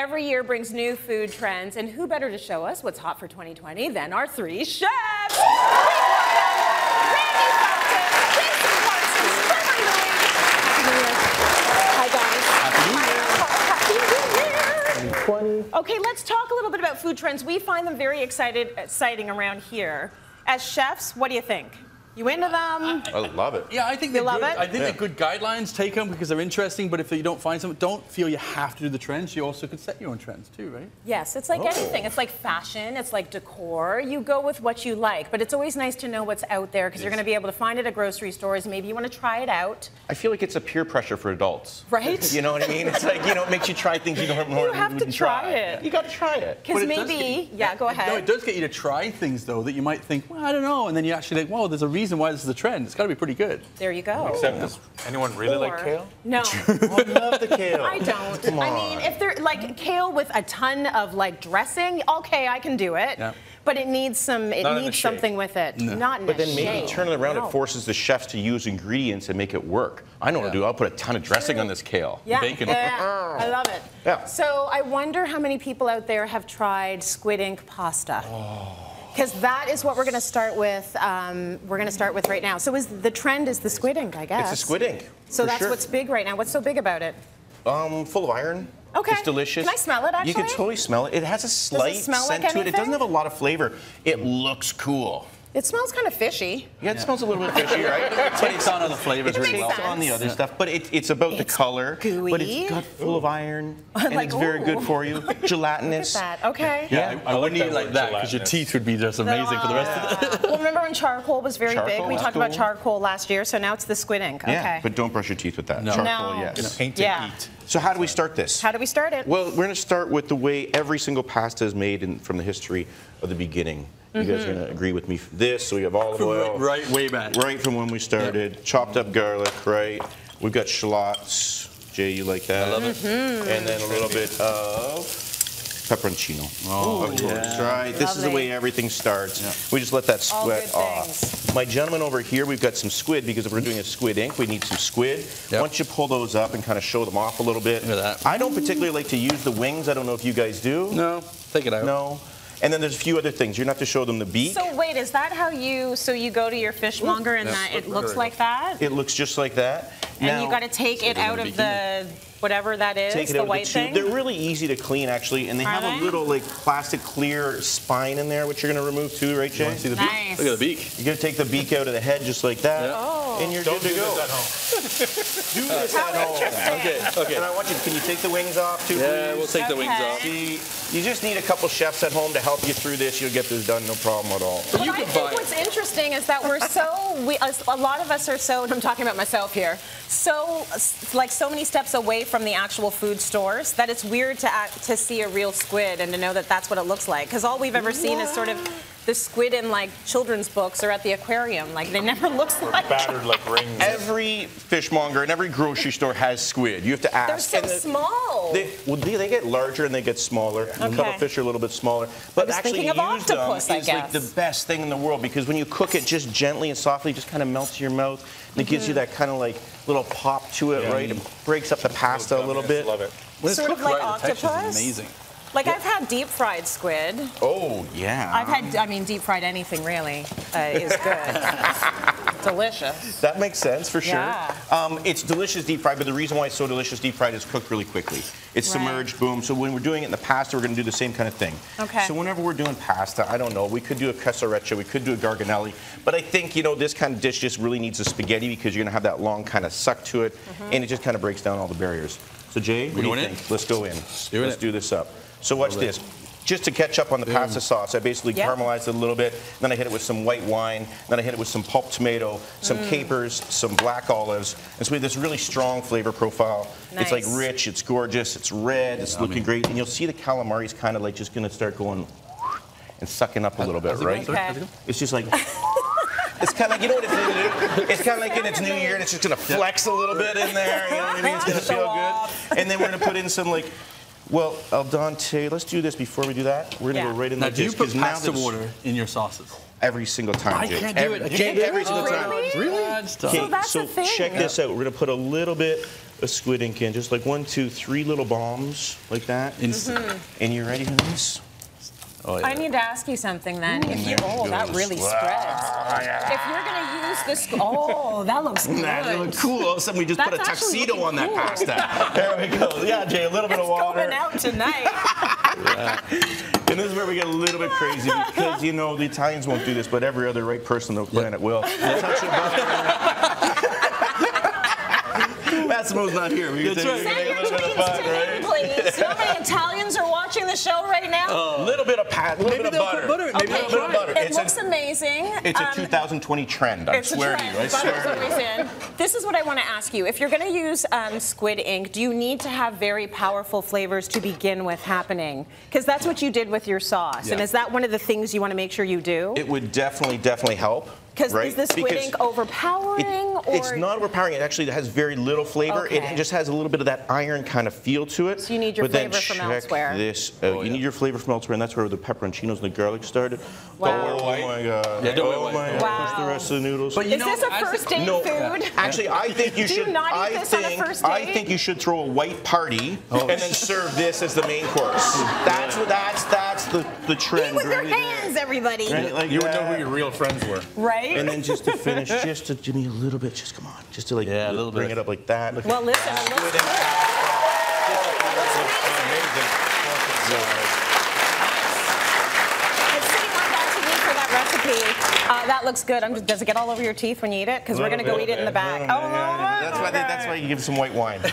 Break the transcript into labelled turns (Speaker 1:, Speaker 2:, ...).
Speaker 1: every year brings new food trends, and who better to show us what's hot for 2020 than our three chefs? Randy Feltis, Jason Parsons, Gregory Louise. Happy New Year. Happy New Year.
Speaker 2: 20.
Speaker 1: Okay, let's talk a little bit about food trends. We find them very excited, exciting around here. As chefs, what do you think? You into them?
Speaker 3: I love it.
Speaker 4: Yeah, I think they're
Speaker 1: love
Speaker 4: good.
Speaker 1: it?
Speaker 4: I think they're good guidelines. Take them because they're interesting. But if you don't find something, don't feel you have to do the trends. You also could set your own trends too, right?
Speaker 1: Yes, it's like oh. anything. It's like fashion, it's like decor. You go with what you like, but it's always nice to know what's out there because you're going to be able to find it at grocery stores. Maybe you want to try it out.
Speaker 3: I feel like it's a peer pressure for adults.
Speaker 1: Right?
Speaker 3: You know what I mean? It's like, you know, it makes you try things you don't normally do.
Speaker 1: you have to
Speaker 3: wouldn't
Speaker 1: try it.
Speaker 3: You got to try it.
Speaker 1: Because
Speaker 4: But it does
Speaker 1: maybe,
Speaker 4: get-
Speaker 1: yeah, go ahead.
Speaker 4: No, it does get you to try things though that you might think, well, I don't know, and then you actually think, well, there's a reason why this is the trend. It's got to be pretty good.
Speaker 1: There you go.
Speaker 5: Except does anyone really
Speaker 1: Or-
Speaker 5: like kale?
Speaker 1: No.
Speaker 3: I love the kale.
Speaker 1: I don't.
Speaker 3: Come
Speaker 1: I mean, if they're like kale with a ton of like dressing, okay, I can do it.
Speaker 4: Yeah.
Speaker 1: But it needs some. It
Speaker 5: Not
Speaker 1: needs something with it. Not in
Speaker 3: But
Speaker 1: a
Speaker 3: then maybe
Speaker 1: shake.
Speaker 3: turn it around,
Speaker 1: No.
Speaker 3: it forces the chefs to use ingredients and make it work. I know what to do. I'll put a ton of dressing on this kale.
Speaker 1: Yeah,
Speaker 4: bacon.
Speaker 1: yeah, I love it.
Speaker 3: Yeah.
Speaker 1: So I wonder how many people out there have tried squid ink pasta. Oh. Because that is what we're going to start with. Um, we're going to start with right now. So is the trend is the squid ink, I guess.
Speaker 3: It's a squid ink.
Speaker 1: So that's
Speaker 3: sure.
Speaker 1: what's big right now. What's so big about it?
Speaker 3: Um, full of iron.
Speaker 1: Okay.
Speaker 3: It's delicious.
Speaker 1: Can I smell it, actually?
Speaker 3: You can totally smell it. It has a slight
Speaker 1: smell
Speaker 3: scent
Speaker 1: like
Speaker 3: to it. It doesn't have a lot of flavor. It looks cool.
Speaker 1: It smells kind of fishy.
Speaker 3: Yeah, it smells a little bit fishy, right?
Speaker 4: But it's on other flavors
Speaker 1: It
Speaker 4: really
Speaker 1: makes
Speaker 4: well.
Speaker 1: sense.
Speaker 3: on the other stuff, but it, it's about the color.
Speaker 1: gooey.
Speaker 3: But it's got full of iron, and
Speaker 1: Like,
Speaker 3: it's very
Speaker 1: ooh.
Speaker 3: good for you.
Speaker 1: Look
Speaker 3: Gelatinous.
Speaker 1: at that. Okay.
Speaker 4: Yeah, I, I,
Speaker 5: like
Speaker 4: wouldn't
Speaker 5: that
Speaker 4: eat it like that because your teeth would be just amazing for the rest of the
Speaker 1: well, remember when charcoal was very big? We talked about charcoal last year, so now it's the squid ink.
Speaker 3: Yeah,
Speaker 1: Okay.
Speaker 3: but don't brush your teeth with that.
Speaker 4: No.
Speaker 3: Charcoal,
Speaker 1: No.
Speaker 3: yes.
Speaker 5: Paint to
Speaker 1: Yeah.
Speaker 5: eat.
Speaker 3: So how do we start this?
Speaker 1: How do we start it?
Speaker 3: Well, we're going to start with the way every single pasta is made in, from the history of the beginning. You guys are going to agree with me. This, so we have olive oil.
Speaker 4: Right, way back.
Speaker 3: Right from when we started. Chopped up garlic, right? We've got shallots. Jay, you like that? I love it. Mm-hmm. And then a little bit of pepperoncino. Oh, of course, right? This is the way everything starts. We just let that sweat off.
Speaker 1: things.
Speaker 3: My gentleman over here, we've got some squid because if we're doing a squid ink, we need some squid.
Speaker 4: Yep.
Speaker 3: Once you pull those up and kind of show them off a little bit.
Speaker 4: Look at that.
Speaker 3: I don't particularly like to use the wings. I don't know if you guys do.
Speaker 4: No, take it out.
Speaker 3: No. And then there's a few other things. You're not to show them the beak.
Speaker 1: So wait, is that how you? So you go to your fishmonger and that it looks like that,
Speaker 3: it looks just like that.
Speaker 1: and
Speaker 3: Now-
Speaker 1: you got to take it out of the whatever that is,
Speaker 3: Take it
Speaker 1: the
Speaker 3: out
Speaker 1: white
Speaker 3: of the tube.
Speaker 1: thing.
Speaker 3: They're really easy to clean, actually, and they
Speaker 1: Are
Speaker 3: have
Speaker 1: they?
Speaker 3: a little like plastic clear spine in there, which you're going to remove too, right, Jay?
Speaker 4: See the
Speaker 1: Nice.
Speaker 4: beak? Look at the beak.
Speaker 3: You're going to take the beak out of the head just like that,
Speaker 4: Yeah.
Speaker 1: Oh.
Speaker 3: And you're
Speaker 5: Don't
Speaker 3: good
Speaker 5: do
Speaker 3: to go.
Speaker 5: this at home.
Speaker 3: Do this
Speaker 1: How
Speaker 3: at home.
Speaker 4: Okay, okay.
Speaker 3: And I want you. Can you take the wings off too?
Speaker 4: Yeah,
Speaker 3: please?
Speaker 4: we'll take the wings
Speaker 1: Okay.
Speaker 4: off.
Speaker 3: See, you just need a couple chefs at home to help you through this. You'll get this done, no problem at all.
Speaker 1: But
Speaker 4: you
Speaker 1: I
Speaker 4: could
Speaker 1: think
Speaker 4: buy-
Speaker 1: what's interesting is that we're so we us- a lot of us are so and I'm talking about myself here so s- like so many steps away from the actual food stores that it's weird to act, to see a real squid and to know that that's what it looks like because all we've ever seen is sort of the squid in like children's books or at the aquarium like they never looks like
Speaker 5: Battered like rings.
Speaker 3: Every fishmonger and every grocery store has squid. You have to ask.
Speaker 1: they're so
Speaker 3: and
Speaker 1: small.
Speaker 3: They, well, they, they get larger and they get smaller. The
Speaker 1: Okay.
Speaker 3: cuttlefish are a little bit smaller. But
Speaker 1: was
Speaker 3: actually,
Speaker 1: thinking of
Speaker 3: use
Speaker 1: octopus,
Speaker 3: them
Speaker 1: I
Speaker 3: is like the best thing in the world because when you cook it just gently and softly, it just kind of melts in your mouth. And it gives
Speaker 1: Mm-hmm.
Speaker 3: you that kind of like little pop to it,
Speaker 5: Yeah.
Speaker 3: right? It breaks up the pasta a little bit.
Speaker 5: Love it.
Speaker 4: When it's
Speaker 1: Sort of like
Speaker 4: right, the texture's
Speaker 1: octopus?
Speaker 4: amazing.
Speaker 1: Like I've had deep fried squid.
Speaker 3: Oh yeah.
Speaker 1: I've had I mean deep fried anything really uh, is good. Delicious.
Speaker 3: That makes sense for sure.
Speaker 1: Yeah.
Speaker 3: Um, it's delicious deep fried, but the reason why it's so delicious deep fried is cooked really quickly. It's
Speaker 1: Right.
Speaker 3: submerged, boom. So when we're doing it in the pasta, we're going to do the same kind of thing.
Speaker 1: Okay.
Speaker 3: So whenever we're doing pasta, I don't know, we could do a casareccia, we could do a garganelli, but I think you know this kind of dish just really needs a spaghetti because you're going to have that long kind of suck to it,
Speaker 1: Mm-hmm.
Speaker 3: and it just kind of breaks down all the barriers. So Jay, what do you
Speaker 4: going in?
Speaker 3: think? Let's go in.
Speaker 4: doing
Speaker 3: Let's
Speaker 4: it.
Speaker 3: do this up. So watch this. Just to catch up on the pasta sauce, I basically
Speaker 1: Yeah.
Speaker 3: caramelized it a little bit. Then I hit it with some white wine. Then I hit it with some pulp tomato, some
Speaker 1: Mm.
Speaker 3: capers, some black olives. And so we have this really strong flavor profile. It's like rich, it's gorgeous, it's red, it's looking great. And you'll see the calamari's kind of like just gonna start going and sucking up a little bit, right?
Speaker 1: Okay.
Speaker 4: How's it going?
Speaker 3: It's just like. It's kind of like, you know what it's gonna do? It's kind of like in its new year and it's just gonna flex a little bit in there, you know what I mean? It's gonna feel good. And then we're gonna put in some like, well, Al Dente, let's do this before we do that. We're gonna
Speaker 1: Yeah.
Speaker 3: go right in
Speaker 4: Now,
Speaker 3: like
Speaker 4: do you
Speaker 3: this,
Speaker 4: put
Speaker 3: 'cause now
Speaker 4: pasta water in your sauces?
Speaker 3: Every single time,
Speaker 4: I
Speaker 3: Jake.
Speaker 4: can't do
Speaker 3: every,
Speaker 4: it. I can't do it.
Speaker 3: every single
Speaker 4: Oh,
Speaker 3: time.
Speaker 1: Really?
Speaker 4: Really?
Speaker 3: Okay,
Speaker 1: So that's
Speaker 3: so
Speaker 1: the thing.
Speaker 3: check this out. We're gonna put a little bit of squid ink in, just like one, two, three little bombs like that. And you're ready for this?
Speaker 4: Oh, yeah.
Speaker 1: I need to ask you something then. If you, oh, that really spreads. Oh, if you're gonna use this, oh, that looks good.
Speaker 3: That look cool. All of a sudden, we just put a tuxedo on that
Speaker 1: cool.
Speaker 3: pasta. There we go. Yeah, Jay, a little bit
Speaker 1: It's
Speaker 3: of water.
Speaker 1: going out tonight.
Speaker 3: And this is where we get a little bit crazy because, you know, the Italians won't do this, but every other right person on the planet will. Touch your butter. Massimo's not here. We can
Speaker 4: That's right.
Speaker 1: Send your tweets to
Speaker 3: butter,
Speaker 1: him,
Speaker 3: right?
Speaker 1: please. You know how many Italians are watching the show right now?
Speaker 3: A little bit of pat, a little bit of butter.
Speaker 4: butter in. Maybe
Speaker 3: a little bit of butter.
Speaker 1: It
Speaker 3: It's
Speaker 1: looks
Speaker 3: a,
Speaker 1: amazing.
Speaker 3: it's a
Speaker 1: Um,
Speaker 3: 2020 trend. I swear
Speaker 1: trend.
Speaker 3: to you. I swear to you.
Speaker 1: This is what I want to ask you. If you're going to use um, squid ink, do you need to have very powerful flavors to begin with happening? Because that's what you did with your sauce. And is that one of the things you want to make sure you do?
Speaker 3: It would definitely, definitely help.
Speaker 1: Because
Speaker 3: right?
Speaker 1: is the squid
Speaker 3: Because
Speaker 1: ink overpowering?
Speaker 3: It-
Speaker 1: or
Speaker 3: it's not overpowering. It actually has very little flavor.
Speaker 1: Okay.
Speaker 3: It just has a little bit of that iron kind of feel to it.
Speaker 1: So you need your
Speaker 3: but then
Speaker 1: flavor from
Speaker 3: check
Speaker 1: elsewhere.
Speaker 3: This out. You oh, need your flavor from elsewhere, and that's where the pepperoncinos and the garlic started.
Speaker 1: Wow.
Speaker 3: Oh my god.
Speaker 4: Yeah, don't
Speaker 3: oh my
Speaker 4: white.
Speaker 3: god. Push the rest of the noodles.
Speaker 4: But you
Speaker 1: Is
Speaker 4: know,
Speaker 1: this a first date
Speaker 3: no,
Speaker 1: food?
Speaker 3: Actually, I think you
Speaker 1: Do you
Speaker 3: should.
Speaker 1: not eat
Speaker 3: I
Speaker 1: this on a
Speaker 3: think,
Speaker 1: first
Speaker 3: I think you should throw a white party oh. and then serve this as the main course. That's what. That's that's the the trend.
Speaker 1: Eat with your
Speaker 3: right there.
Speaker 1: hands, everybody.
Speaker 3: Right, like
Speaker 5: You would know who your real friends were.
Speaker 1: Right?
Speaker 3: And then just to finish, just to give me a little bit, just come on, just to like
Speaker 4: Yeah, a little
Speaker 3: bring
Speaker 4: bit.
Speaker 3: it up like that. Look
Speaker 1: well, listen, it looks good. It's sitting on that TV for that. Uh, that looks good. I'm just, does it get all over your teeth when you eat it? Because we're going to go eat it in the back.
Speaker 3: No, no, no, yeah, That's why. They, that's why you give some white wine.